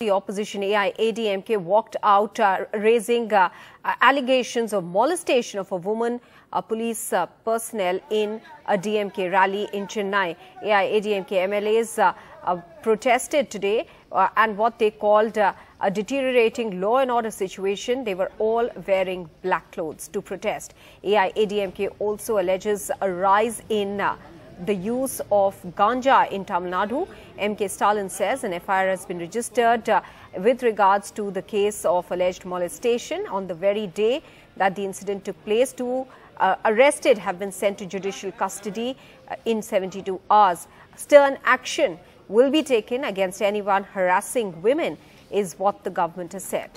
The opposition AIADMK walked out uh, raising uh, allegations of molestation of a woman, a police uh, personnel in a DMK rally in Chennai. AIADMK MLAs uh, uh, protested today and what they called a deteriorating law and order situation. They were all wearing black clothes to protest. AIADMK also alleges a rise in the use of ganja in Tamil Nadu. MK Stalin says an FIR has been registered uh, with regards to the case of alleged molestation on the very day that the incident took place. Two uh, arrested have been sent to judicial custody uh, in 72 hours. Stern action will be taken against anyone harassing women is what the government has said.